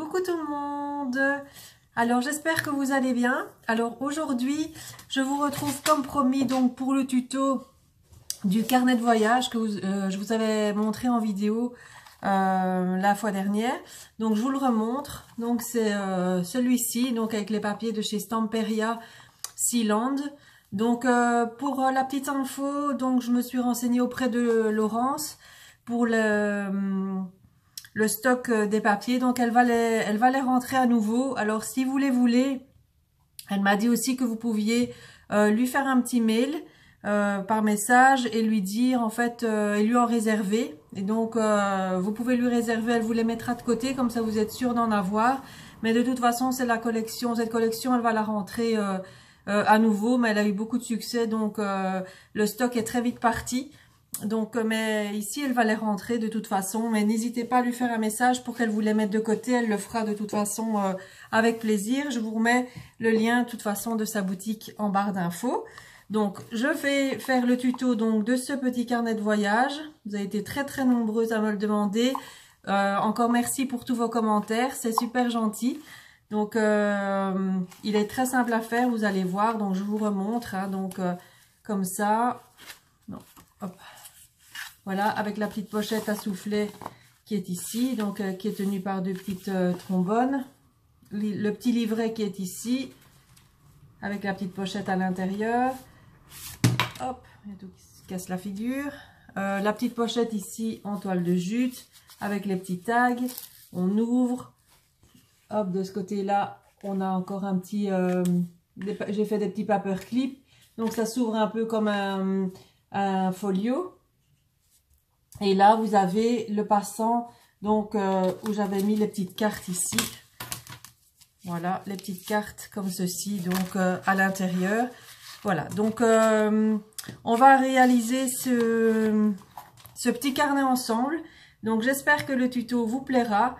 Coucou tout le monde Alors j'espère que vous allez bien. Alors aujourd'hui, je vous retrouve comme promis donc pour le tuto du carnet de voyage que euh, je vous avais montré en vidéo euh, la fois dernière. Donc je vous le remontre. Donc c'est euh, celui-ci, donc avec les papiers de chez Stamperia Sealand. Donc pour la petite info, donc je me suis renseignée auprès de Laurence pour le le stock euh, des papiers. Donc, elle va, les, elle va les rentrer à nouveau. Alors, si vous les voulez, elle m'a dit aussi que vous pouviez euh, lui faire un petit mail euh, par message et lui dire, en fait, et lui en réserver. Et donc, vous pouvez lui réserver, elle vous les mettra de côté, comme ça vous êtes sûr d'en avoir. Mais de toute façon, c'est la collection. Cette collection, elle va la rentrer à nouveau, mais elle a eu beaucoup de succès, donc le stock est très vite parti. Donc, euh, mais ici, elle va les rentrer de toute façon. Mais n'hésitez pas à lui faire un message pour qu'elle vous les mette de côté. Elle le fera de toute façon euh, avec plaisir. Je vous remets le lien, de toute façon, de sa boutique en barre d'infos. Donc, je vais faire le tuto donc de ce petit carnet de voyage. Vous avez été très, très nombreuses à me le demander. Euh, encore merci pour tous vos commentaires. C'est super gentil. Donc, il est très simple à faire. Vous allez voir. Donc, je vous remontre. Hein. donc, comme ça. Non. Voilà, avec la petite pochette à souffler qui est ici, donc euh, qui est tenue par deux petites euh, trombones. Le petit livret qui est ici, avec la petite pochette à l'intérieur. Hop, il y a tout qui se casse la figure. Euh, la petite pochette ici en toile de jute, avec les petits tags. On ouvre. Hop, de ce côté-là, on a encore un petit... J'ai fait des petits paper clips. Donc ça s'ouvre un peu comme un folio. Et là, vous avez le passant, donc euh, où j'avais mis les petites cartes ici. Voilà, les petites cartes comme ceci, donc euh, à l'intérieur. Voilà, donc euh, on va réaliser ce, petit carnet ensemble. Donc j'espère que le tuto vous plaira.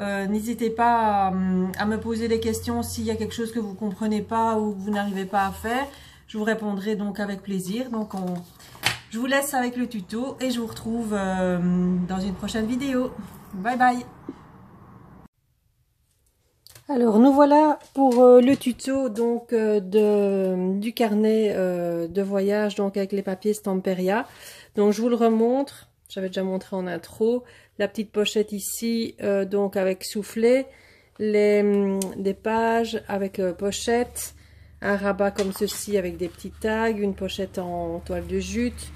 N'hésitez pas à, à, me poser des questions s'il y a quelque chose que vous ne comprenez pas ou que vous n'arrivez pas à faire. Je vous répondrai donc avec plaisir. Donc on, je vous laisse avec le tuto et je vous retrouve euh, dans une prochaine vidéo. Bye bye alors nous voilà pour euh, le tuto donc euh, du carnet de voyage donc avec les papiers Stamperia. Donc je vous le remontre, j'avais déjà montré en intro, la petite pochette ici donc avec soufflet, les, mm, des pages avec pochette, un rabat comme ceci avec des petits tags, une pochette en toile de jute,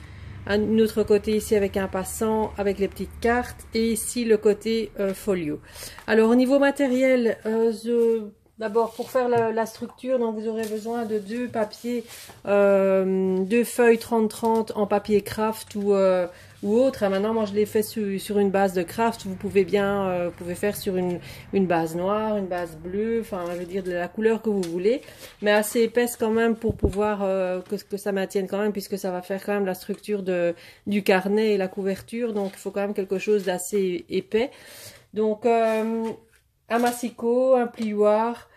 un autre côté ici avec un passant, avec les petites cartes, et ici le côté euh, folio. Alors au niveau matériel, euh, d'abord pour faire la, structure, donc vous aurez besoin de deux papiers, euh, deux feuilles 30-30 en papier craft ou ou autre. Maintenant, moi, je l'ai fait sur, une base de craft. Vous pouvez bien, euh, vous pouvez faire sur une, une base noire, une base bleue, enfin, je veux dire de la couleur que vous voulez, mais assez épaisse quand même pour pouvoir euh, que, que ça maintienne quand même, puisque ça va faire quand même la structure de, du carnet et la couverture. Donc, il faut quand même quelque chose d'assez épais. Donc, euh, un massicot, un plioir,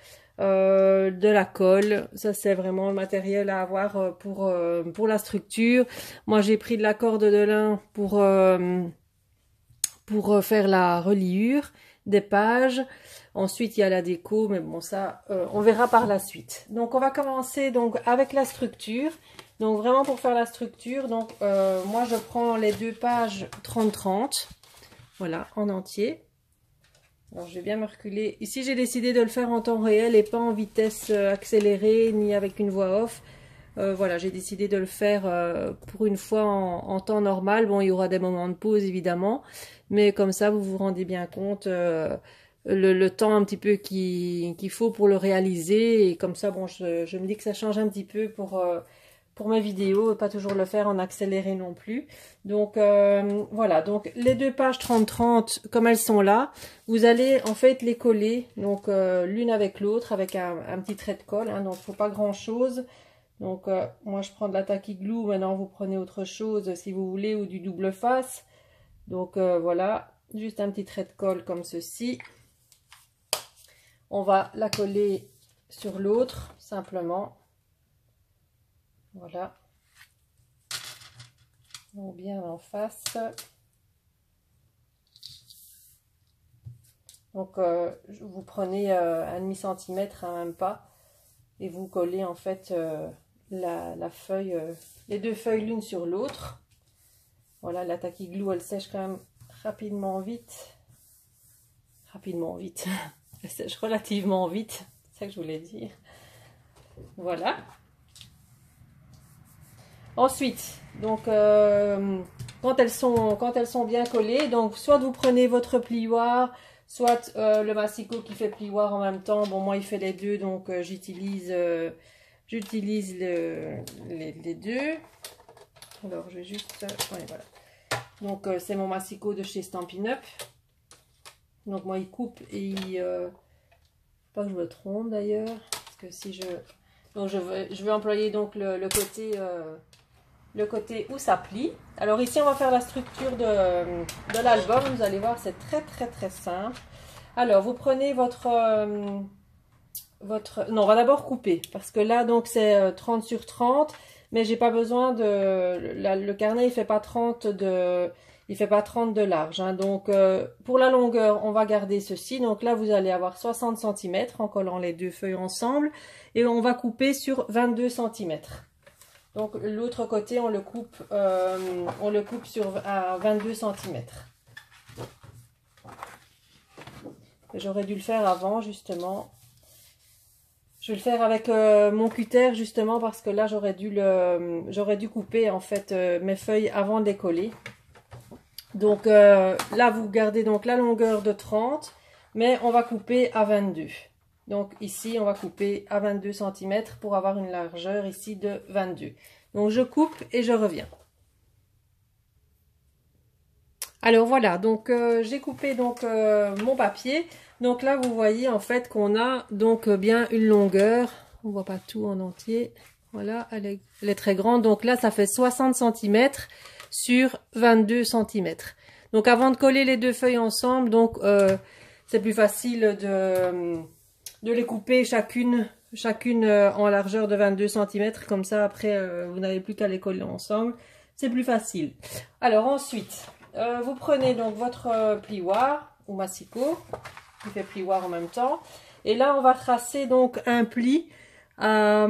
euh, de la colle. Ça, c'est vraiment le matériel à avoir euh, pour, euh, pour la structure. Moi, j'ai pris de la corde de lin pour, pour faire la reliure des pages. Ensuite, il y a la déco, mais bon, ça, on verra par la suite. Donc, on va commencer donc avec la structure. Donc, vraiment pour faire la structure, donc moi, je prends les deux pages 30-30, voilà, en entier. Alors, je vais bien me reculer. Ici, j'ai décidé de le faire en temps réel et pas en vitesse euh, accélérée ni avec une voix off. Euh, voilà, j'ai décidé de le faire euh, pour une fois en, temps normal. Bon, il y aura des moments de pause, évidemment. Mais comme ça, vous vous rendez bien compte le, temps un petit peu qu'il faut pour le réaliser. Et comme ça, bon, je, je, me dis que ça change un petit peu pour pour mes vidéos, pas toujours le faire en accéléré non plus. Donc euh, voilà, donc les deux pages 30-30, comme elles sont là, vous allez en fait les coller, donc euh, l'une avec l'autre, avec un, petit trait de colle, hein, donc faut pas grand chose. Donc euh, moi je prends de la glue, maintenant vous prenez autre chose si vous voulez, ou du double face. Donc voilà, juste un petit trait de colle comme ceci. On va la coller sur l'autre, simplement. Voilà. bien en face. Donc, euh, vous prenez euh, un demi centimètre, un même pas, et vous collez en fait la, feuille, les deux feuilles l'une sur l'autre. Voilà, la glue, elle sèche quand même rapidement vite. Rapidement vite. elle sèche relativement vite. C'est ça que je voulais dire. Voilà. Ensuite, donc, quand, elles sont, quand elles sont bien collées, donc soit vous prenez votre plioir, soit euh, le massicot qui fait plioir en même temps. Bon, moi, il fait les deux, donc euh, j'utilise euh, les, deux. Alors, je vais juste... voilà. Donc, c'est mon massicot de chez Stampin' Up. Donc, moi, il coupe et il... pas que je me trompe, d'ailleurs. Parce que si je... Donc, je vais, je vais employer donc le côté le côté où ça plie. Alors ici, on va faire la structure de, l'album. Vous allez voir, c'est très très très simple. Alors, vous prenez votre... Euh, votre non, on va d'abord couper. Parce que là, donc, c'est 30 euh, sur 30. Mais j'ai pas besoin de... le carnet, il fait pas 30 de... Il fait pas 30 de large. Hein. Donc, euh, pour la longueur, on va garder ceci. Donc là, vous allez avoir 60 cm en collant les deux feuilles ensemble. Et on va couper sur 22 cm. Donc l'autre côté, on le coupe, euh, on le coupe sur, à 22 cm. J'aurais dû le faire avant, justement. Je vais le faire avec euh, mon cutter, justement, parce que là, j'aurais dû, le, j'aurais dû couper, en fait, euh, mes feuilles avant de les coller. Donc là, vous gardez donc la longueur de 30, mais on va couper à 22. Donc ici, on va couper à 22 cm pour avoir une largeur ici de 22. Donc je coupe et je reviens. Alors voilà, donc euh, j'ai coupé donc euh, mon papier. Donc là, vous voyez en fait qu'on a donc bien une longueur. On voit pas tout en entier. Voilà, elle est, très grande. Donc là, ça fait 60 cm sur 22 cm. Donc avant de coller les deux feuilles ensemble, donc euh, c'est plus facile de de les couper chacune, chacune euh, en largeur de 22 cm. Comme ça, après, euh, vous n'avez plus qu'à les coller ensemble. C'est plus facile. Alors ensuite, euh, vous prenez donc votre plioir ou massicot, qui fait plioir en même temps. Et là, on va tracer donc un pli à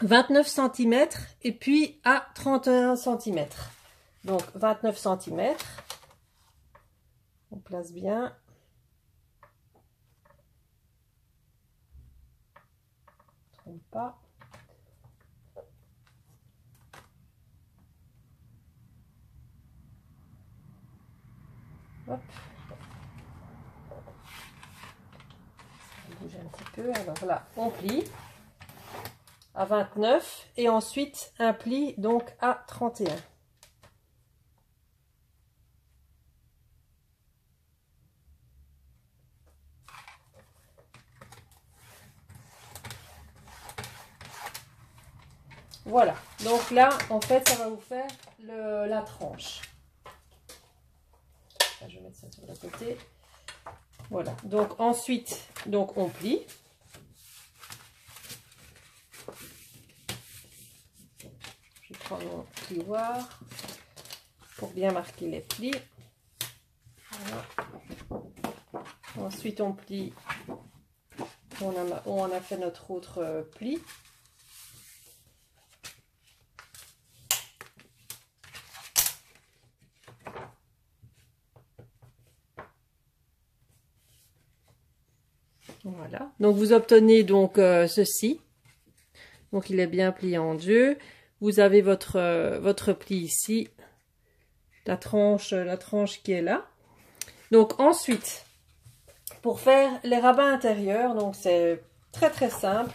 29 cm et puis à 31 cm. Donc 29 cm. On place bien. Bouge un petit peu. Alors là, on plie à 29 et ensuite un pli donc à 31. Voilà, donc là, en fait, ça va vous faire la tranche. je vais mettre ça sur le côté. Voilà, donc ensuite, donc on plie. Je prends mon plioir pour bien marquer les plis. Ensuite, on plie. On a, on a fait notre autre euh, pli. Voilà. Donc vous obtenez donc euh, ceci. Donc il est bien plié en deux. Vous avez votre euh, votre pli ici. La tranche la tranche qui est là. Donc ensuite pour faire les rabats intérieurs, donc c'est très très simple.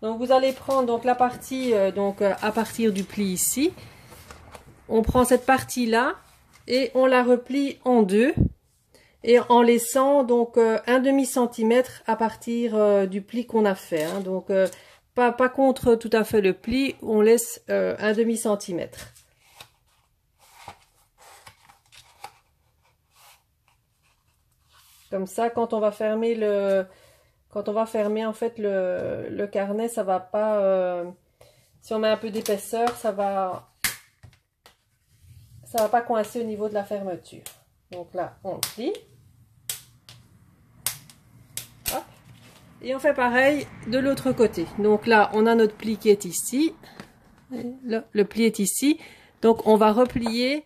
Donc vous allez prendre donc la partie euh, donc à partir du pli ici. On prend cette partie là et on la replie en deux et en laissant donc euh, un demi centimètre à partir euh, du pli qu'on a fait. Hein. donc euh, pas, pas contre tout à fait le pli, on laisse un demi centimètre. Comme ça, quand on va fermer le, quand on va fermer en fait le, le carnet, ça va pas, si on met un peu d'épaisseur, ça va, ça va pas coincer au niveau de la fermeture. Donc là, on plie. Et on fait pareil de l'autre côté. Donc là, on a notre pli qui est ici. Le, pli est ici. Donc on va replier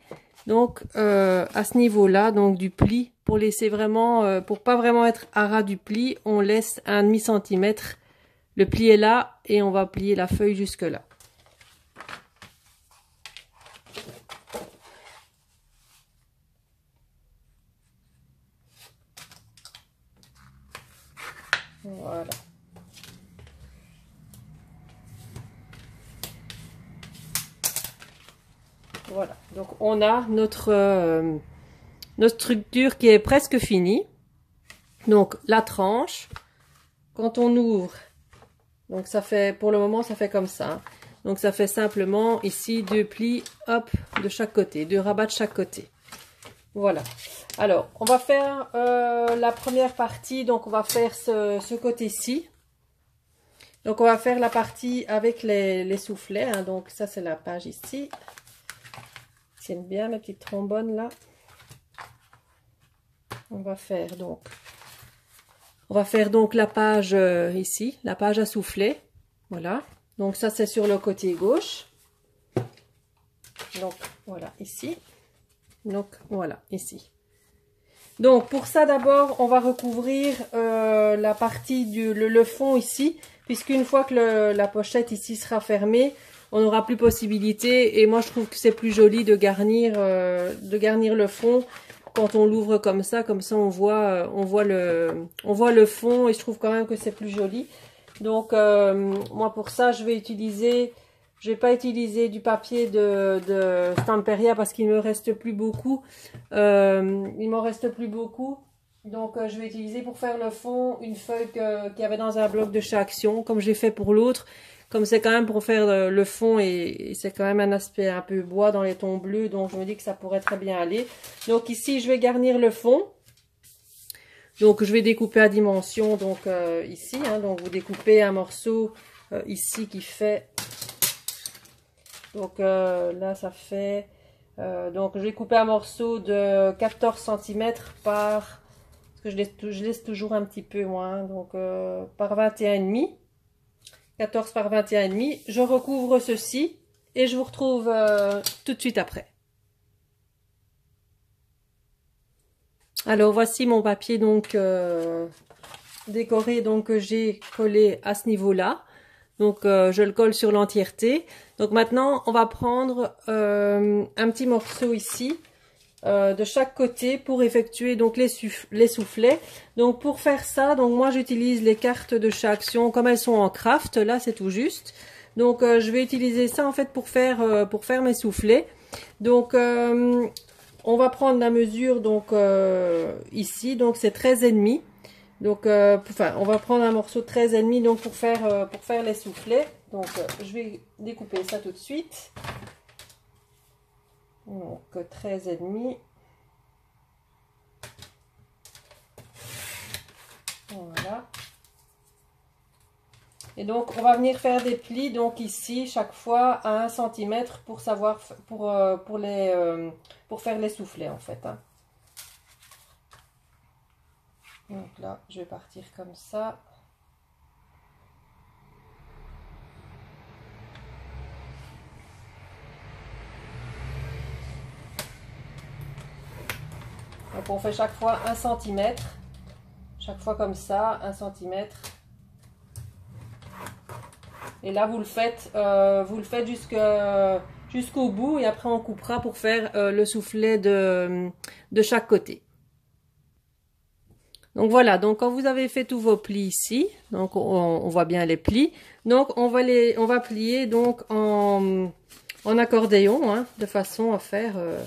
donc euh, à ce niveau-là, donc du pli, pour laisser vraiment, euh, pour pas vraiment être à ras du pli, on laisse un demi centimètre. Le pli est là et on va plier la feuille jusque là. Voilà. Donc on a notre, euh, notre structure qui est presque finie. Donc la tranche, quand on ouvre, donc ça fait, pour le moment ça fait comme ça. Donc ça fait simplement ici deux plis, hop, de chaque côté, deux rabats de chaque côté. Voilà. Alors, on va faire euh, la première partie, donc on va faire ce, côté-ci. Donc on va faire la partie avec les, soufflets, hein. donc ça c'est la page ici bien la petite trombone là. On va faire donc on va faire donc la page euh, ici, la page à souffler. Voilà. Donc ça c'est sur le côté gauche. Donc voilà ici. Donc voilà ici. Donc pour ça d'abord on va recouvrir euh, la partie du le, fond ici puisqu'une fois que la pochette ici sera fermée on n'aura plus possibilité. Et moi, je trouve que c'est plus joli de garnir, euh, de garnir le fond quand on l'ouvre comme ça. Comme ça, on voit, euh, on voit le, on voit le fond et je trouve quand même que c'est plus joli. Donc, moi, pour ça, je vais utiliser, je vais pas utiliser du papier de, Stamperia parce qu'il me reste plus beaucoup. il m'en reste plus beaucoup. Donc, je vais utiliser pour faire le fond une feuille qu'il y avait dans un bloc de chez Action, comme j'ai fait pour l'autre comme c'est quand même pour faire le fond et, c'est quand même un aspect un peu bois dans les tons bleus, donc je me dis que ça pourrait très bien aller. Donc ici, je vais garnir le fond. Donc je vais découper à dimension, donc euh, ici, hein. donc vous découpez un morceau euh, ici qui fait, donc euh, là ça fait, donc je vais couper un morceau de 14 cm par, parce que je laisse, toujours un petit peu moins, donc par 21,5 14 par 21,5. Je recouvre ceci et je vous retrouve euh, tout de suite après. Alors voici mon papier donc euh, décoré donc que j'ai collé à ce niveau-là. Donc euh, je le colle sur l'entièreté. Donc maintenant on va prendre un petit morceau ici euh, de chaque côté pour effectuer donc les, soufflets. Donc pour faire ça, donc moi j'utilise les cartes de chez Action comme elles sont en craft, là c'est tout juste. Donc euh, je vais utiliser ça en fait pour faire, euh, pour faire mes soufflets. Donc on va prendre la mesure donc ici, donc c'est 13 Donc enfin on va prendre un morceau de 13 et demi donc pour faire, pour faire les soufflets. Donc je vais découper ça tout de suite. Donc 13 et demi. Voilà. Et donc on va venir faire des plis donc ici chaque fois à 1 cm pour savoir pour, euh, pour les euh, pour faire les soufflets en fait. Hein. Donc là je vais partir comme ça. Donc on fait chaque fois un centimètre. Chaque fois comme ça, un centimètre. Et là, vous le faites, euh, vous le faites jusqu'au bout et après on coupera pour faire euh, le soufflet de, de chaque côté. Donc voilà, donc quand vous avez fait tous vos plis ici, donc on, voit bien les plis, donc on va les, on va plier donc en, accordéon, hein, de façon à faire euh,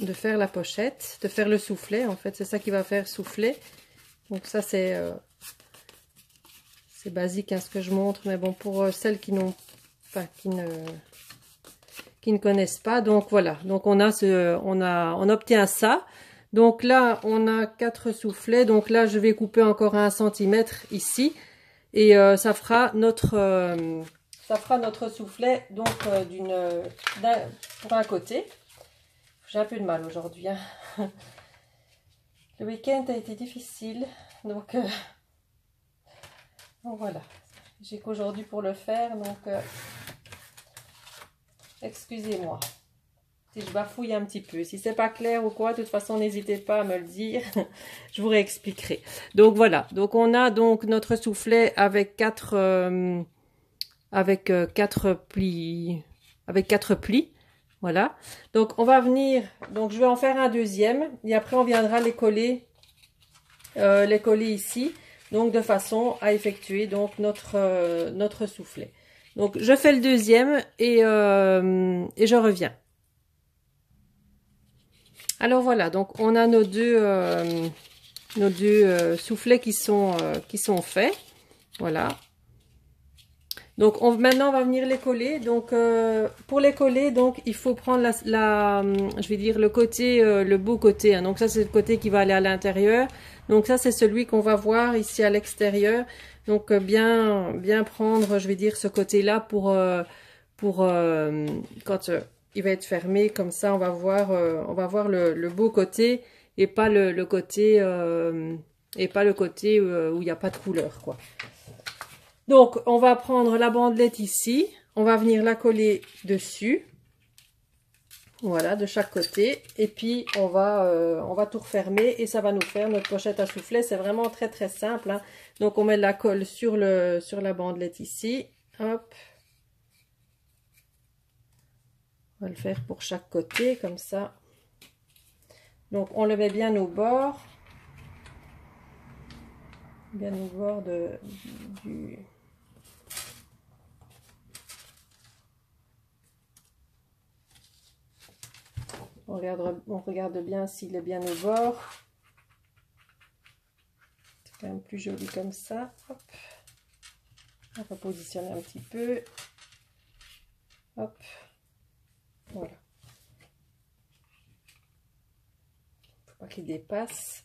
de faire la pochette, de faire le soufflet. En fait, c'est ça qui va faire souffler. Donc ça, c'est euh, c'est basique hein, ce que je montre. Mais bon, pour euh, celles qui n'ont enfin, qui ne qui ne connaissent pas. Donc voilà. Donc on a ce, on a, on obtient ça. Donc là, on a quatre soufflets. Donc là, je vais couper encore un centimètre ici. Et euh, ça fera notre, ça fera notre soufflet donc d'une, pour un côté. J'ai un peu de mal aujourd'hui. Hein. Le week-end a été difficile, donc, euh, voilà. J'ai qu'aujourd'hui pour le faire, donc euh, excusez-moi si je bafouille un petit peu. Si c'est pas clair ou quoi, de toute façon, n'hésitez pas à me le dire. je vous réexpliquerai. Donc voilà. Donc on a donc notre soufflet avec quatre euh, avec quatre plis avec quatre plis. Voilà. Donc, on va venir, donc je vais en faire un deuxième. Et après, on viendra les coller, euh, les coller ici. Donc, de façon à effectuer donc notre, euh, notre soufflet. Donc, je fais le deuxième et, euh, et je reviens. Alors, voilà. Donc, on a nos deux, nos deux soufflets qui sont, qui sont faits. Voilà. Donc on, maintenant on va venir les coller. Donc euh, pour les coller, donc il faut prendre la, la je vais dire le côté, euh, le beau côté. Hein. Donc ça c'est le côté qui va aller à l'intérieur. Donc ça c'est celui qu'on va voir ici à l'extérieur. Donc euh, bien bien prendre, je vais dire ce côté-là pour pour quand il va être fermé comme ça, on va voir on va voir le, beau côté et pas le, côté et pas le côté où il n'y a pas de couleur quoi. Donc, on va prendre la bandelette ici. On va venir la coller dessus. Voilà, de chaque côté. Et puis, on va, euh, on va tout refermer et ça va nous faire notre pochette à soufflet. C'est vraiment très, très simple. Hein. Donc, on met la colle sur, le, sur la bandelette ici. Hop. Le faire pour chaque côté, comme ça. Donc, on le met bien au bord. Bien au bord de, du, On regarde, on regarde bien s'il est bien au bord. C'est quand même plus joli comme ça. On va positionner un petit peu. Hop. Voilà. Faut pas qu'il dépasse.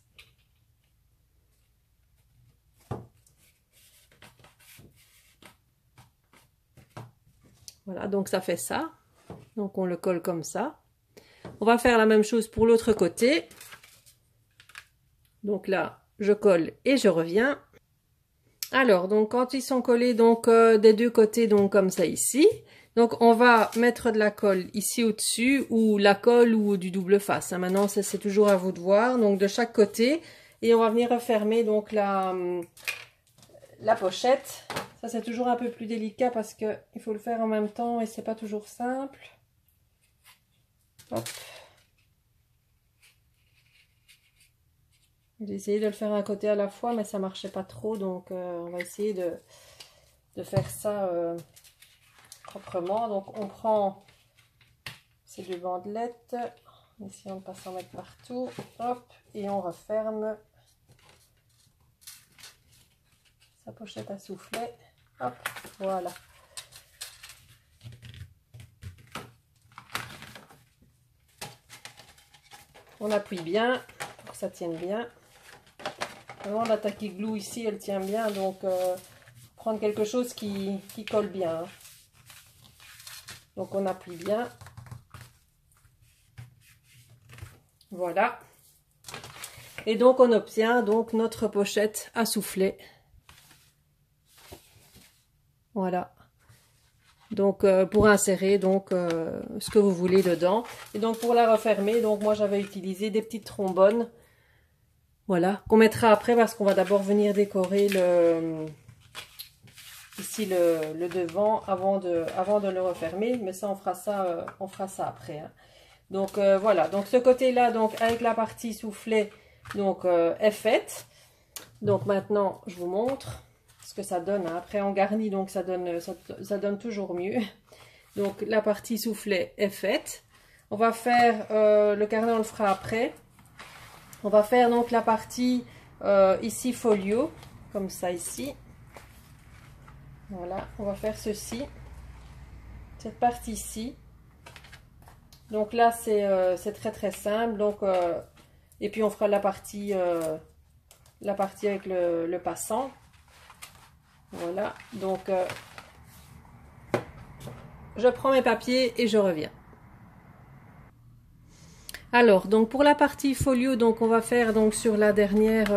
Voilà, donc ça fait ça. Donc on le colle comme ça. On va faire la même chose pour l'autre côté. Donc là, je colle et je reviens. Alors, donc quand ils sont collés donc euh, des deux côtés, donc comme ça ici, donc on va mettre de la colle ici au-dessus ou la colle ou du double face. Hein. Maintenant, c'est toujours à vous de voir. Donc de chaque côté et on va venir refermer donc la la pochette. Ça c'est toujours un peu plus délicat parce que il faut le faire en même temps et c'est pas toujours simple. J'ai essayé de le faire un côté à la fois, mais ça marchait pas trop. Donc, euh, on va essayer de, faire ça euh, proprement. Donc, on prend ces deux bandelettes. Essayons de ne pas s'en mettre partout. Hop, et on referme sa pochette à souffler. Hop, voilà. On appuie bien pour que ça tienne bien. Vraiment, la tacky glue ici, elle tient bien. Donc, euh, prendre quelque chose qui, colle bien. Hein. Donc, on appuie bien. Voilà. Et donc, on obtient donc notre pochette à souffler. Voilà donc euh, pour insérer donc euh, ce que vous voulez dedans et donc pour la refermer donc moi j'avais utilisé des petites trombones voilà qu'on mettra après parce qu'on va d'abord venir décorer le ici le, devant avant de avant de le refermer mais ça on fera ça euh, on fera ça après hein. donc voilà donc ce côté là donc avec la partie soufflée donc est faite donc maintenant je vous montre que ça donne. Hein. Après, on garnit, donc ça donne, ça, donne toujours mieux. Donc, la partie soufflet est faite. On va faire, euh, le carnet, on le fera après. On va faire donc la partie euh, ici folio, comme ça ici. Voilà, on va faire ceci. Cette partie-ci. Donc là, euh, c'est très très simple. Donc, et puis on fera la partie, la partie avec le, le passant. Voilà, donc euh, je prends mes papiers et je reviens. Alors, donc pour la partie folio, donc on va faire donc sur la dernière,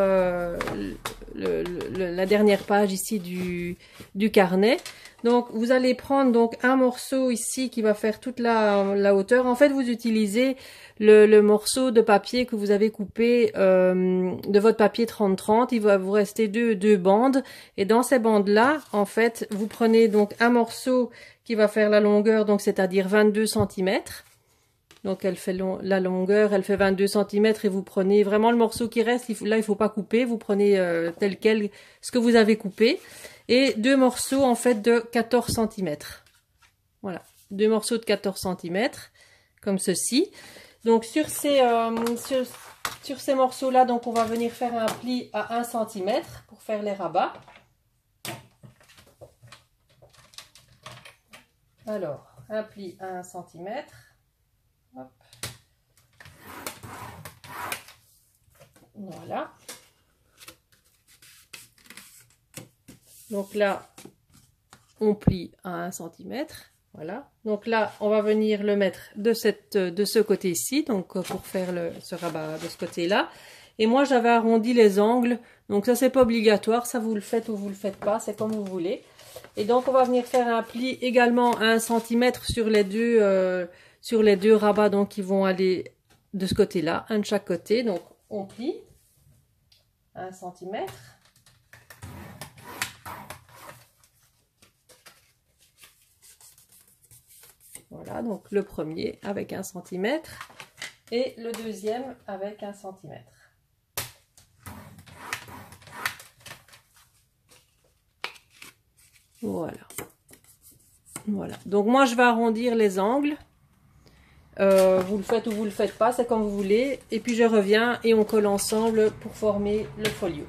euh, la dernière page ici du, du carnet. Donc vous allez prendre donc un morceau ici qui va faire toute la, la hauteur. En fait, vous utilisez le, le, morceau de papier que vous avez coupé euh, de votre papier 30-30. Il va vous rester deux, deux bandes. Et dans ces bandes-là, en fait, vous prenez donc un morceau qui va faire la longueur, donc c'est-à-dire 22 cm. Donc elle fait la longueur, elle fait 22 cm et vous prenez vraiment le morceau qui reste. là, il faut pas couper. Vous prenez euh, tel quel ce que vous avez coupé et deux morceaux en fait de 14 cm. Voilà, deux morceaux de 14 cm comme ceci. Donc sur ces, euh, sur, ces morceaux-là, donc on va venir faire un pli à 1 cm pour faire les rabats. Alors, un pli à 1 cm. Voilà. Donc là, on plie à 1 cm. Voilà. Donc là, on va venir le mettre de, cette, de ce côté-ci, donc euh, pour faire le, ce rabat de ce côté-là. Et moi, j'avais arrondi les angles. Donc ça, c'est pas obligatoire. Ça, vous le faites ou vous le faites pas. C'est comme vous voulez. Et donc, on va venir faire un pli également à 1 cm sur les deux, euh, sur les deux rabats donc, qui vont aller de ce côté-là, un de chaque côté. Donc, on plie 1 cm. Voilà, donc le premier avec un centimètre et le deuxième avec un centimètre. Voilà. Voilà. Donc moi je vais arrondir les angles. Euh, vous le faites ou vous le faites pas, c'est comme vous voulez. Et puis je reviens et on colle ensemble pour former le folio.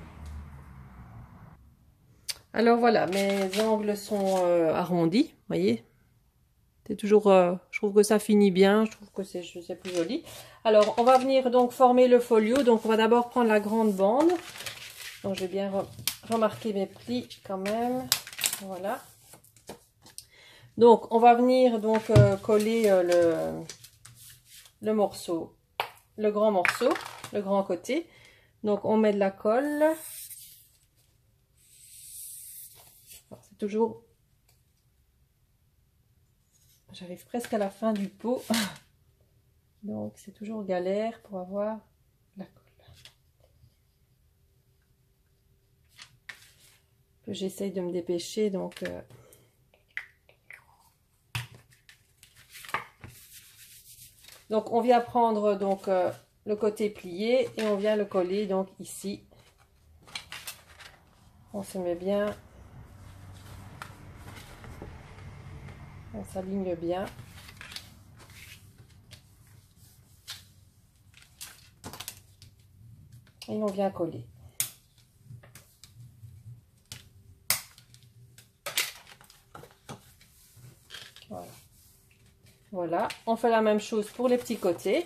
Alors voilà, mes angles sont euh, arrondis, voyez, c'est toujours, euh, je trouve que ça finit bien, je trouve que c'est plus joli. Alors, on va venir donc former le folio. Donc, on va d'abord prendre la grande bande. Donc, je vais bien remarquer mes plis quand même. Voilà. Donc, on va venir donc euh, coller le, le morceau, le grand morceau, le grand côté. Donc, on met de la colle. C'est toujours J'arrive presque à la fin du pot. Donc c'est toujours galère pour avoir la colle. J'essaye de me dépêcher donc... Euh, donc on vient prendre donc euh, le côté plié et on vient le coller donc ici. On se met bien on s'aligne bien. Et on vient coller. Voilà. Voilà, on fait la même chose pour les petits côtés.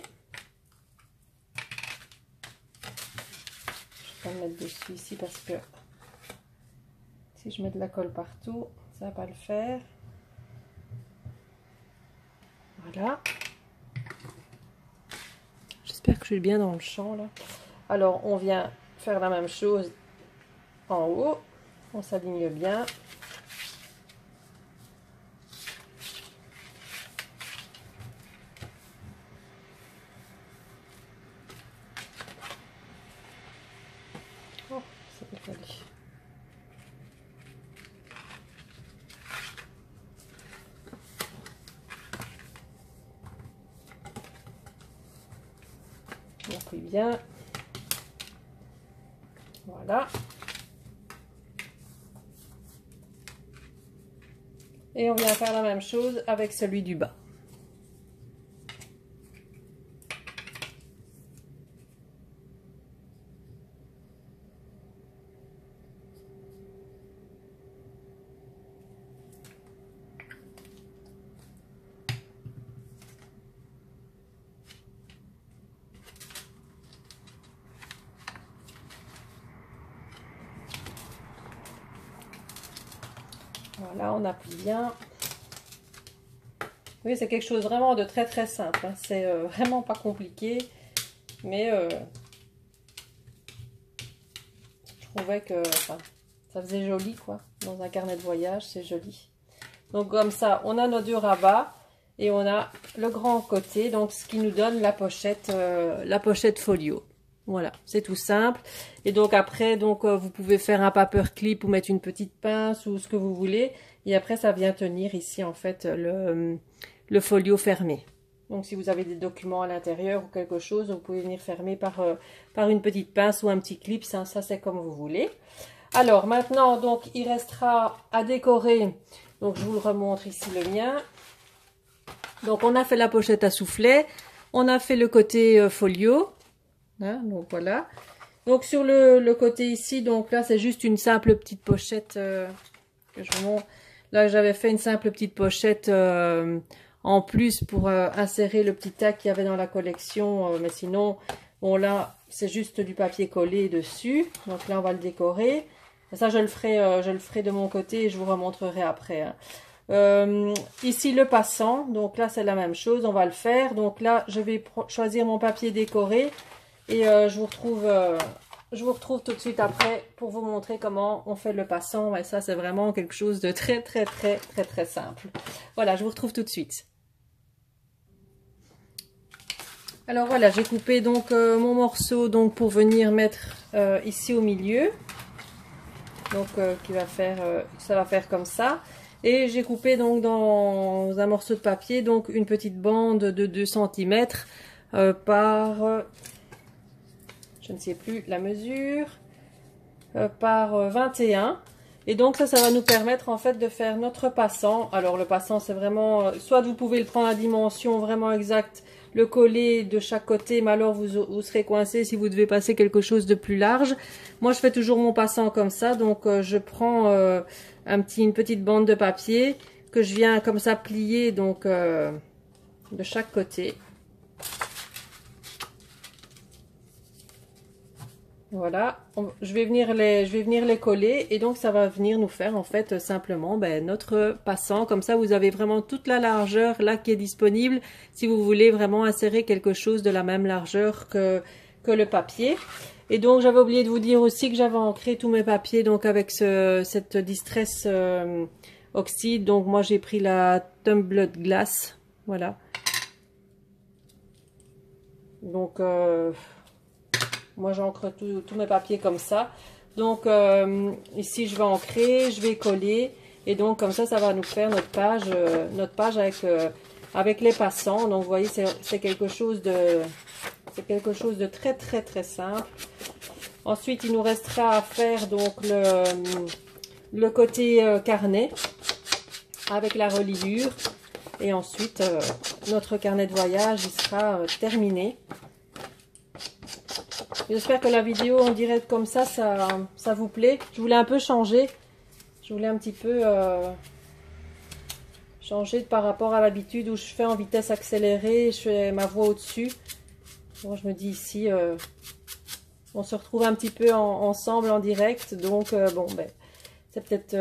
Je vais me mettre dessus ici parce que si je mets de la colle partout, ça va pas le faire. Voilà. J'espère que je suis bien dans le champ là. Alors on vient faire la même chose en haut. On s'aligne bien. Voilà. Et on vient faire la chose avec celui du bas. Voilà, on appuie bien. Oui, c'est quelque chose vraiment de très très simple. Hein. C'est euh, vraiment pas compliqué. Mais euh, je trouvais que ça faisait joli quoi. Dans un carnet de voyage, c'est joli. Donc comme ça, on a nos deux rabats et on a le grand côté, donc ce qui nous donne la pochette, euh, la pochette folio. Voilà, c'est tout simple. Et donc après, donc vous pouvez faire un paper clip ou mettre une petite pince ou ce que vous voulez. Et après, ça vient tenir ici en fait le le folio fermé. Donc si vous avez des documents à l'intérieur ou quelque chose, vous pouvez venir fermer par, euh, une petite pince ou un petit clip, ça, ça c'est comme vous voulez. Alors maintenant, donc il restera à décorer, donc je vous le remontre ici le mien. Donc on a fait la pochette à soufflet, on a fait le côté euh, folio, hein, donc voilà. Donc sur le, côté ici, donc là c'est juste une simple petite pochette euh, que je vous montre. Là j'avais fait une simple petite pochette en plus pour euh, insérer le petit tag qu'il y avait dans la collection. Euh, mais sinon, bon là, c'est juste du papier collé dessus. Donc là, on va le décorer. Ça, je le ferai, euh, je le ferai de mon côté et je vous remontrerai après. Hein. ici, le passant. Donc là, c'est la même chose. On va le faire. Donc là, je vais choisir mon papier décoré. Et je vous retrouve... je vous retrouve tout de suite après pour vous montrer comment on fait le passant. Et ça, c'est vraiment quelque chose de très, très, très, très, très simple. Voilà, je vous retrouve tout de suite. Alors voilà, j'ai coupé donc euh, mon morceau donc pour venir mettre euh, ici au milieu. Donc euh, qui va faire, ça va faire comme ça. Et j'ai coupé donc dans un morceau de papier donc une petite bande de 2 cm par, je ne sais plus la mesure, par 21. Et donc ça, ça va nous permettre en fait de faire notre passant. Alors le passant, c'est vraiment, soit vous pouvez le prendre à dimension vraiment exacte le coller de chaque côté, mais alors vous, serez coincé si vous devez passer quelque chose de plus large. Moi, je fais toujours mon passant comme ça, donc euh, je prends euh, un petit, une petite bande de papier que je viens comme ça plier donc euh, de chaque côté. Voilà, je, vais venir les, je vais venir les coller et donc ça va venir nous faire en fait simplement ben, notre passant. Comme ça, vous avez vraiment toute la largeur là qui est disponible si vous voulez vraiment insérer quelque chose de la même largeur que, que le papier. Et donc, j'avais oublié de vous dire aussi que j'avais ancré tous mes papiers donc avec ce, cette Distress euh, Oxyde. Donc, moi, j'ai pris la Tumbled Glass. Voilà. Donc... Euh, moi, j'encre tous mes papiers comme ça. Donc, euh, ici, je vais ancrer, je vais coller. Et donc, comme ça, ça va nous faire notre page, euh, notre page avec, euh, avec les passants. Donc, vous voyez, c'est quelque chose de... C'est quelque chose de très, très, très simple. Ensuite, il nous restera à faire donc le, le côté carnet avec la reliure. Et ensuite, notre carnet de voyage, sera terminé. J'espère que la vidéo en direct comme ça, ça, ça vous plaît. Je voulais un peu changer. Je voulais un petit peu euh, changer par rapport à l'habitude où je fais en vitesse accélérée. Je fais ma voix au-dessus. Moi, je me dis ici, euh, on se retrouve un petit peu ensemble en direct. Donc, euh, bon, ben, c'est peut-être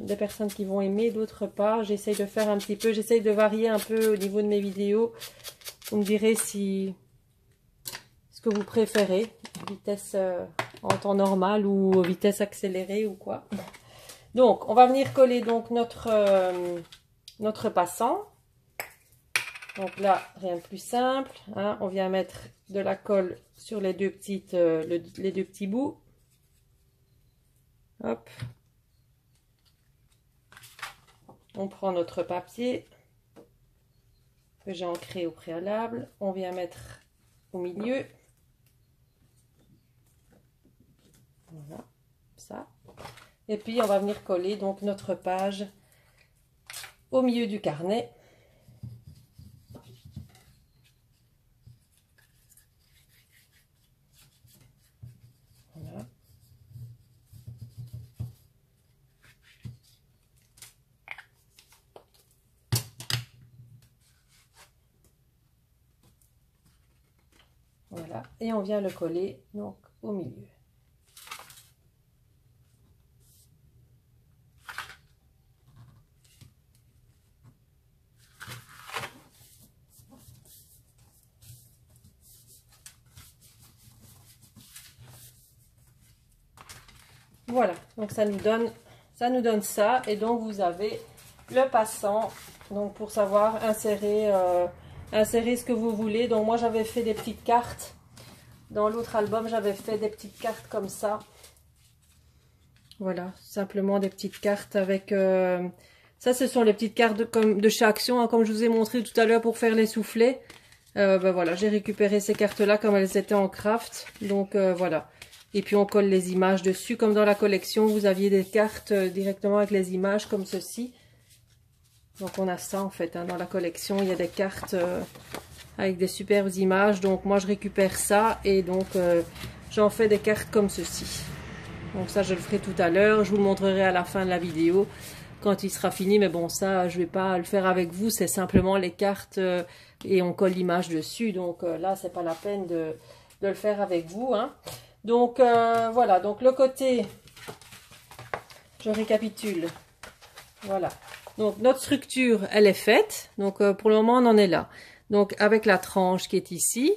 des personnes qui vont aimer, d'autres pas. J'essaye de faire un petit peu, j'essaye de varier un peu au niveau de mes vidéos. Vous me direz si ce que vous préférez, vitesse euh, en temps normal ou vitesse accélérée ou quoi. Donc, on va venir coller donc notre, euh, notre passant. Donc là, rien de plus simple. Hein. On vient mettre de la colle sur les deux, petites, euh, les deux petits bouts. Hop. On prend notre papier que j'ai ancré au préalable. On vient mettre au milieu. Voilà, Et puis, on va venir coller donc notre page au milieu du carnet. Voilà, et on vient le coller donc au milieu. Voilà, donc ça nous donne ça et donc vous avez le passant donc pour savoir insérer euh, insérer ce que vous voulez. Donc moi j'avais fait des petites cartes dans l'autre album, j'avais fait des petites cartes comme ça. Voilà, simplement des petites cartes avec euh, ça ce sont les petites cartes de, comme de chez Action hein, comme je vous ai montré tout à l'heure pour faire les soufflets. Euh, ben voilà, j'ai récupéré ces cartes là comme elles étaient en craft. Donc voilà. Et puis on colle les images dessus. Comme dans la collection, vous aviez des cartes euh, directement avec les images comme ceci. Donc on a ça en fait hein, dans la collection. Il y a des cartes euh, avec des superbes images. Donc moi je récupère ça et donc euh, j'en fais des cartes comme ceci. Donc ça je le ferai tout à l'heure. Je vous le montrerai à la fin de la vidéo quand il sera fini. Mais bon ça je vais pas le faire avec vous. C'est simplement les cartes et on colle l'image dessus. Donc là c'est pas la peine de, de, le faire avec vous. Hein. Donc euh, voilà, donc le côté, je récapitule. Voilà. Donc notre structure, elle est faite. Donc euh, pour le moment, on en est là. Donc avec la tranche qui est ici,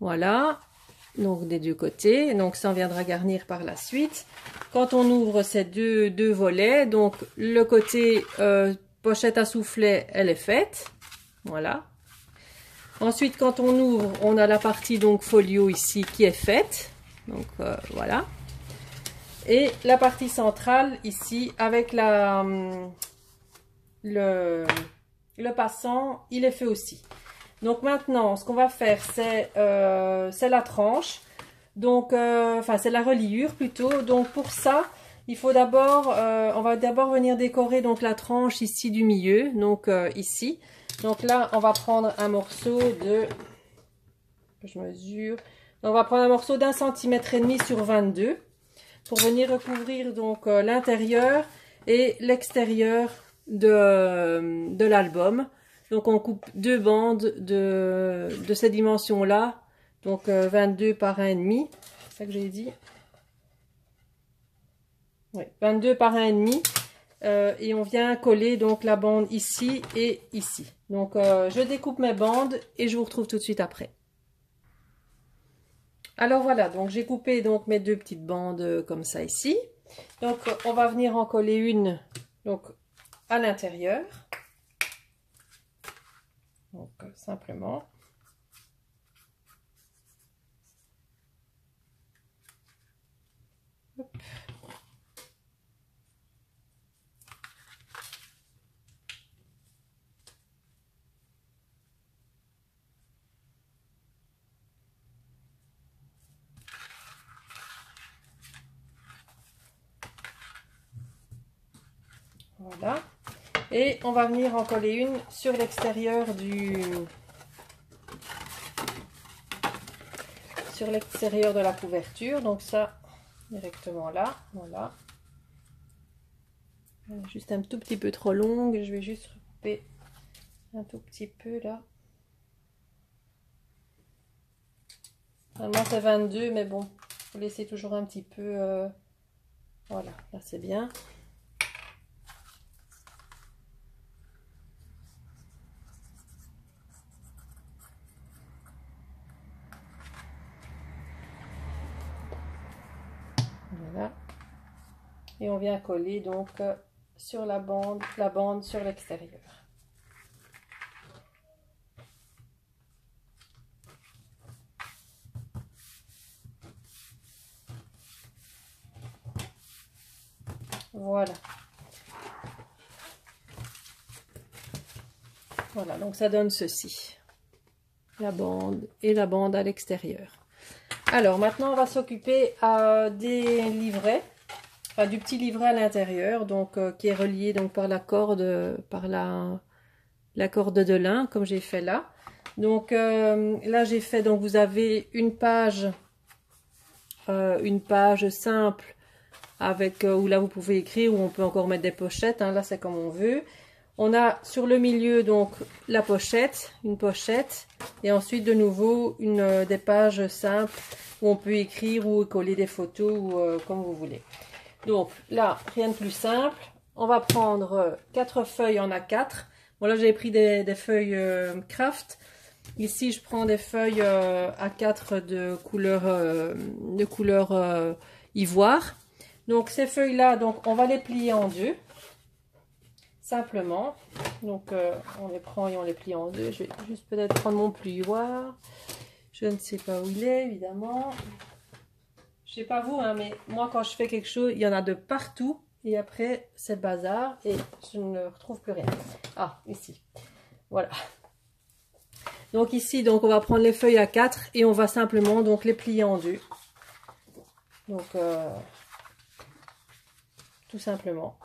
voilà. Donc des deux côtés. Donc ça, on viendra garnir par la suite. Quand on ouvre ces deux, volets, donc le côté euh, pochette à soufflet, elle est faite. Voilà. Ensuite, quand on ouvre, on a la partie donc folio ici qui est faite. Donc euh, voilà. Et la partie centrale ici avec la, hum, le, le passant, il est fait aussi. Donc maintenant, ce qu'on va faire, c'est euh, la tranche. Donc, euh, enfin, c'est la reliure plutôt. Donc pour ça, il faut d'abord, on va d'abord venir décorer donc la tranche ici du milieu. Donc ici. Donc là, on va prendre un morceau de, je mesure, on va prendre un morceau d'un centimètre et demi sur 22 pour venir recouvrir donc euh, l'intérieur et l'extérieur de, euh, de l'album. Donc on coupe deux bandes de, de ces dimensions-là, donc 22 euh, par 1,5, c'est ça que j'ai dit. Oui, 22 par 1,5. Euh, et on vient coller donc la bande ici et ici. Donc je découpe mes bandes et je vous retrouve tout de suite après. Alors voilà, donc j'ai coupé donc mes deux petites bandes euh, comme ça ici. Donc on va venir en coller une donc à l'intérieur. Donc simplement. Voilà. Et on va venir en coller une sur l'extérieur du... sur l'extérieur de la couverture. Donc ça, directement là. Voilà. Juste un tout petit peu trop longue. Je vais juste couper un tout petit peu là. Normalement c'est 22, mais bon, faut laisser toujours un petit peu... Euh, voilà, là c'est bien. Et on vient coller donc euh, sur la bande, la bande sur l'extérieur. Voilà. Voilà, donc ça donne ceci. La bande et la bande à l'extérieur. Alors maintenant, on va s'occuper euh, des livrets du petit livret à l'intérieur, donc euh, qui est relié donc par la corde, par la, corde de lin, comme j'ai fait là. Donc euh, là j'ai fait, donc vous avez une page, euh, une page simple avec où là vous pouvez écrire, où on peut encore mettre des pochettes. Hein, là c'est comme on veut. On a sur le milieu donc la pochette, une pochette, et ensuite de nouveau une des pages simples où on peut écrire ou coller des photos ou comme vous voulez. Donc là, rien de plus simple. On va prendre euh, quatre feuilles en A4. Bon là, j'ai pris des, feuilles euh, craft. Ici, je prends des feuilles euh, A4 de couleur, couleur ivoire. Donc ces feuilles-là, on va les plier en deux. Simplement. Donc euh, on les prend et on les plie en deux. Je vais juste peut-être prendre mon plioir. Je ne sais pas où il est, évidemment. Sais pas vous, hein, mais moi quand je fais quelque chose, il y en a de partout. Et après, c'est bazar et je ne retrouve plus rien. Ah, ici. Voilà. Donc ici, donc on va prendre les feuilles à 4 et on va simplement donc les plier en deux. Donc, euh, tout simplement.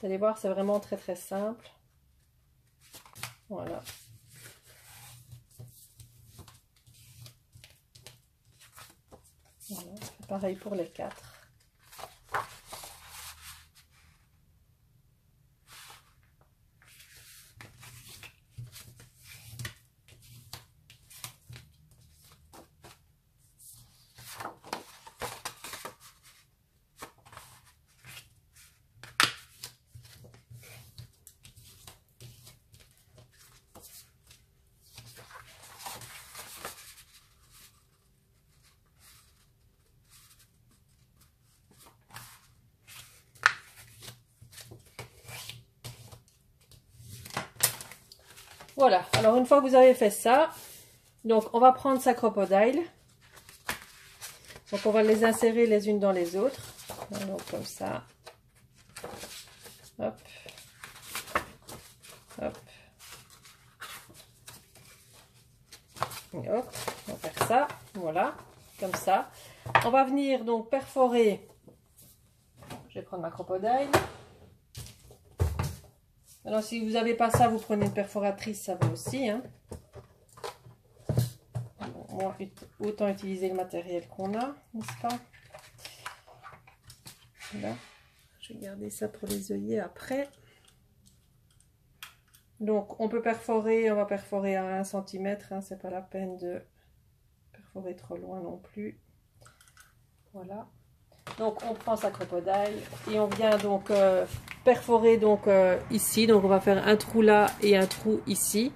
Vous allez voir, c'est vraiment très très simple. Voilà. Voilà, pareil pour les quatre. Voilà, alors une fois que vous avez fait ça, donc on va prendre sa crocodile. Donc on va les insérer les unes dans les autres. Donc comme ça. Hop. Hop. hop, on va faire ça, voilà, comme ça. On va venir donc perforer, je vais prendre ma crocodile. Si vous n'avez pas ça, vous prenez une perforatrice, ça va aussi. Hein. moi, autant utiliser le matériel qu'on a, n'est-ce pas? Voilà. Je vais garder ça pour les œillets après. Donc, on peut perforer, on va perforer à 1 cm. Hein, c'est pas la peine de perforer trop loin non plus. Voilà. Donc, on prend sa crocodile et on vient donc euh, perforer donc euh, ici. Donc on va faire un trou là et un trou ici.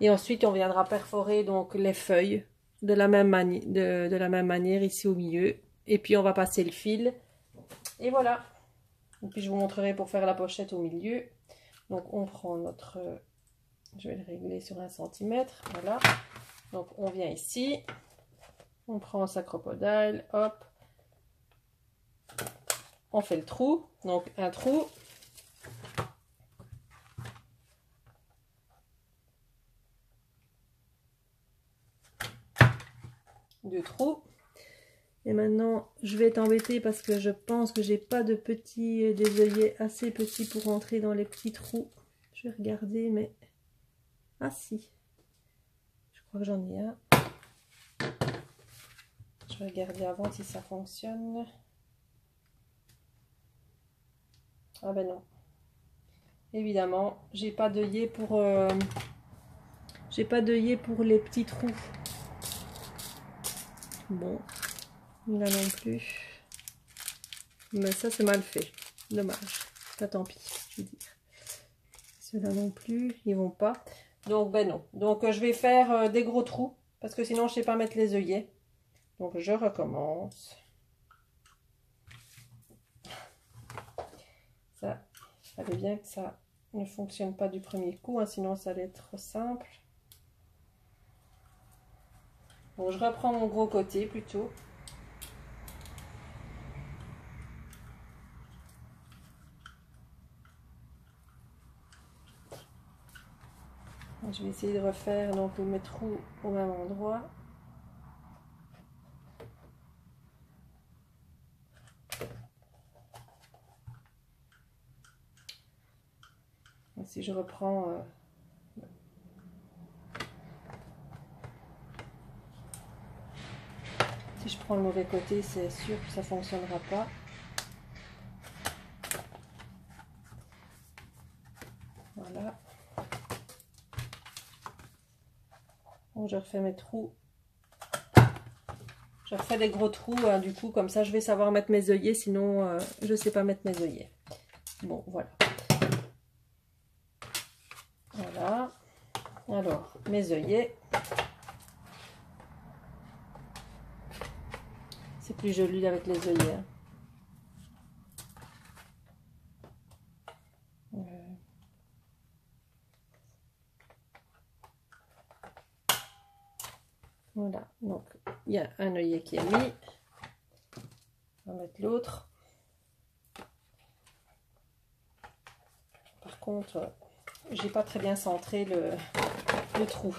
Et ensuite on viendra perforer donc les feuilles de la même, manière ici au milieu. Et puis on va passer le fil. Et voilà. Et puis je vous montrerai pour faire la pochette au milieu. Donc on prend notre... Je vais le régler sur un centimètre. Voilà. Donc on vient ici. On prend sa crocodile. Hop. On fait le trou. Donc un trou. Deux trous. Et maintenant, je vais t'embêter parce que je pense que j'ai pas de petits euh, des œillets assez petits pour rentrer dans les petits trous. Je vais regarder, mais... Ah si. Je crois que j'en ai un. Je vais regarder avant si ça fonctionne. Ah ben non. Évidemment, j'ai pas d'œillet pour... Euh, j'ai pas d'œillet pour les petits trous. Bon, là non plus. Mais ça, c'est mal fait. Dommage. Pas tant pis. Ceux-là non plus, ils vont pas. Donc, ben non. Donc, je vais faire euh, des gros trous. Parce que sinon, je sais pas mettre les œillets. Donc, je recommence. Ça, savais bien que ça ne fonctionne pas du premier coup. Hein, sinon, ça allait être simple. Bon, je reprends mon gros côté plutôt. Je vais essayer de refaire donc mes trous au même endroit. si je reprends euh, je prends le mauvais côté, c'est sûr que ça ne fonctionnera pas. Voilà. Bon, je refais mes trous. Je refais des gros trous, hein, du coup, comme ça je vais savoir mettre mes œillets, sinon euh, je sais pas mettre mes œillets. Bon, voilà. Voilà. Alors, mes œillets. plus jolie avec les œillères. Euh. Voilà, donc il y a un œillet qui est mis. On va mettre l'autre. Par contre, j'ai pas très bien centré le, le trou.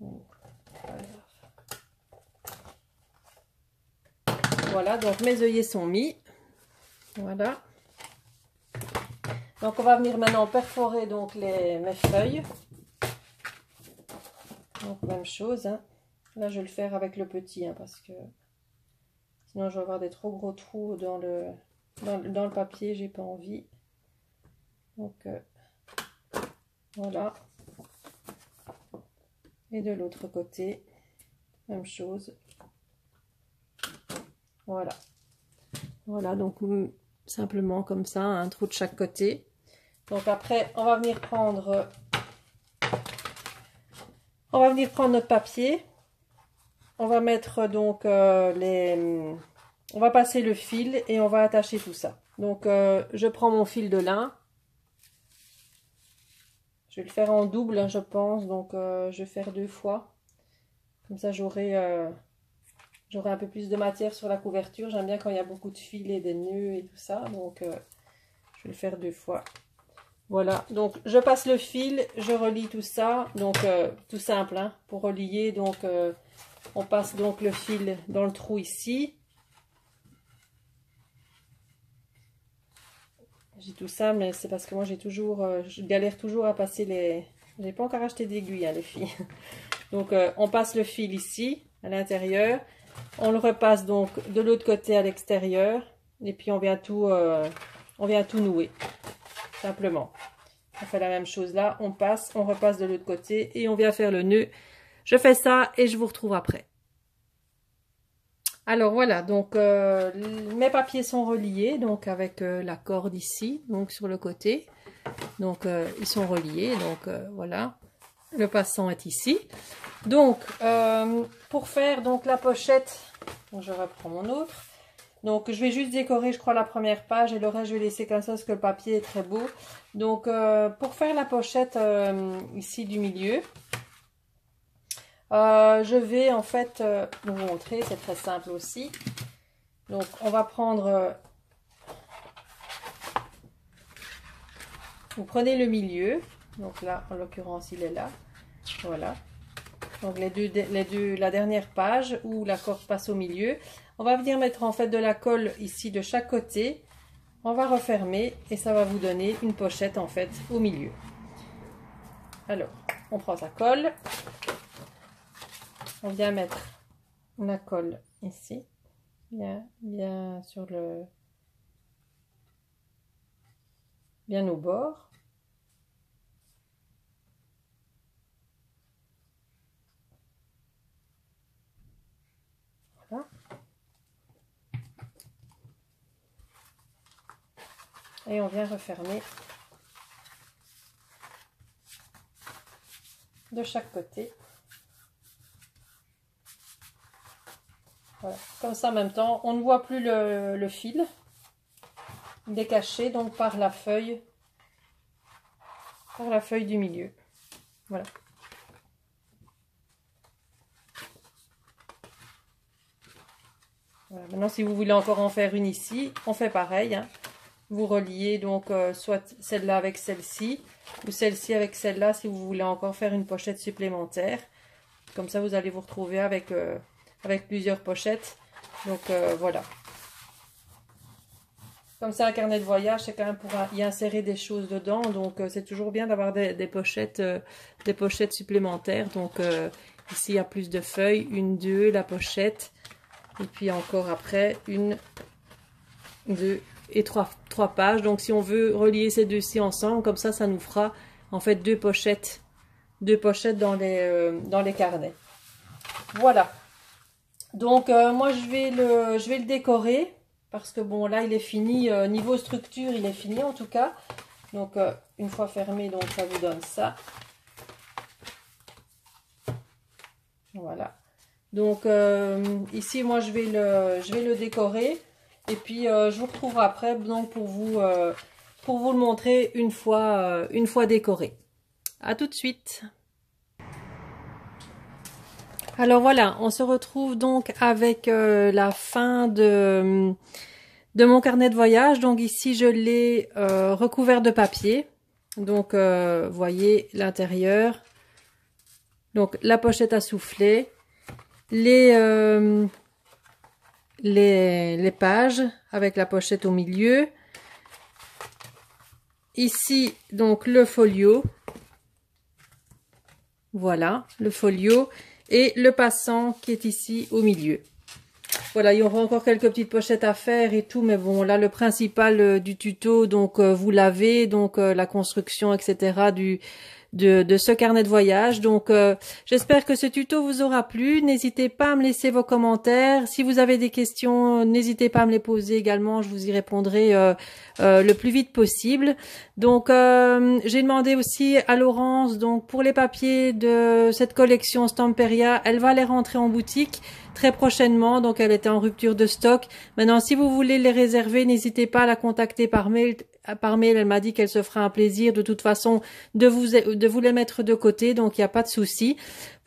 Donc. Voilà, donc mes œillets sont mis. Voilà. Donc on va venir maintenant perforer donc les, mes feuilles. Donc même chose. Hein. Là je vais le faire avec le petit hein, parce que sinon je vais avoir des trop gros trous dans le, dans, le papier, j'ai pas envie. Donc euh, voilà. Et de l'autre côté, même chose. Voilà. Voilà, donc mm, simplement comme ça, un trou de chaque côté. Donc après, on va venir prendre... On va venir prendre notre papier. On va mettre donc euh, les... On va passer le fil et on va attacher tout ça. Donc euh, je prends mon fil de lin. Je vais le faire en double, hein, je pense. Donc euh, je vais faire deux fois. Comme ça j'aurai j'aurai un peu plus de matière sur la couverture. J'aime bien quand il y a beaucoup de fils et des nœuds et tout ça. Donc je vais le faire deux fois. Voilà, donc je passe le fil, je relie tout ça, donc euh, tout simple, hein, pour relier, donc euh, on passe donc le fil dans le trou ici. J'ai tout ça, mais c'est parce que moi j'ai toujours, euh, je galère toujours à passer les, j'ai pas encore acheté d'aiguilles, hein, les filles. Donc on passe le fil ici, à l'intérieur, on le repasse donc de l'autre côté à l'extérieur, et puis on vient tout, on vient tout nouer simplement. On fait la même chose là, on passe, on repasse de l'autre côté et on vient faire le nœud. Je fais ça et je vous retrouve après. Alors voilà, donc euh, mes papiers sont reliés, donc avec euh, la corde ici, donc sur le côté. Donc euh, ils sont reliés, donc voilà. Le passant est ici. Donc pour faire donc la pochette, je reprends mon autre. Donc je vais juste décorer je crois la première page et le reste je vais laisser comme ça parce que le papier est très beau. Donc euh, pour faire la pochette euh, ici du milieu, euh, je vais en fait vous montrer, c'est très simple aussi. Donc on va prendre, vous prenez le milieu, donc là en l'occurrence il est là, voilà. Donc les deux, les deux, la dernière page où la corde passe au milieu. On va venir mettre en fait de la colle ici de chaque côté. On va refermer et ça va vous donner une pochette en fait au milieu. Alors, on prend sa colle. On vient mettre la colle ici. Bien, bien sur le... Bien au bord. Et on vient refermer de chaque côté. Voilà. Comme ça en même temps, on ne voit plus le, fil. Il est caché donc par la feuille, par la feuille du milieu. Voilà. Maintenant, si vous voulez encore en faire une ici, on fait pareil. Hein vous reliez donc euh, soit celle-là avec celle-ci ou celle-ci avec celle-là si vous voulez encore faire une pochette supplémentaire. Comme ça, vous allez vous retrouver avec, euh, avec plusieurs pochettes. Donc euh, voilà. Comme c'est un carnet de voyage, c'est quand même pour y insérer des choses dedans. Donc c'est toujours bien d'avoir des, pochettes, des pochettes supplémentaires. Donc ici, il y a plus de feuilles. Une, deux, la pochette. Et puis encore après, une, deux, et trois, pages. Donc si on veut relier ces deux-ci ensemble, comme ça, ça nous fera en fait deux pochettes, deux pochettes dans les, euh, carnets. Voilà. Donc euh, moi je vais le je vais le décorer parce que bon là il est fini euh, niveau structure il est fini en tout cas. Donc une fois fermé donc ça vous donne ça. Voilà. Donc ici moi je vais le je vais le décorer. Et puis euh, je vous retrouverai après donc, pour, vous, euh, pour vous le montrer une fois, euh, une fois décoré. A tout de suite Alors voilà, on se retrouve donc avec la fin de, de mon carnet de voyage. Donc ici, je l'ai recouvert de papier. Donc, voyez l'intérieur. Donc, la pochette à souffler. Les, les, pages avec la pochette au milieu. Ici, donc, le folio. Voilà, le folio et le passant qui est ici au milieu. Voilà, il y aura encore quelques petites pochettes à faire et tout, mais bon, là, le principal euh, du tuto, donc, euh, vous l'avez, donc, euh, la construction, etc., du, de, ce carnet de voyage. Donc, j'espère que ce tuto vous aura plu. N'hésitez pas à me laisser vos commentaires. Si vous avez des questions, n'hésitez pas à me les poser également. Je vous y répondrai le plus vite possible. Donc, j'ai demandé aussi à Laurence, donc, pour les papiers de cette collection Stamperia, elle va les rentrer en boutique très prochainement. Donc, elle était en rupture de stock. Maintenant, si vous voulez les réserver, n'hésitez pas à la contacter par mail. Par mail, elle m'a dit qu'elle se fera un plaisir de toute façon de vous de vous les mettre de côté. Donc, il n'y a pas de souci.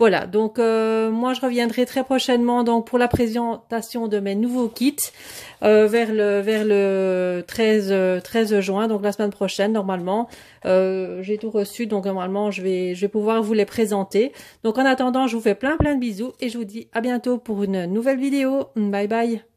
Voilà. Donc, euh, moi, je reviendrai très prochainement donc pour la présentation de mes nouveaux kits euh, vers le vers le 13 13 juin. Donc, la semaine prochaine normalement. Euh, j'ai tout reçu. Donc, normalement, je vais je vais pouvoir vous les présenter. Donc, en attendant, je vous fais plein plein de bisous et je vous dis à bientôt pour une nouvelle vidéo. Bye bye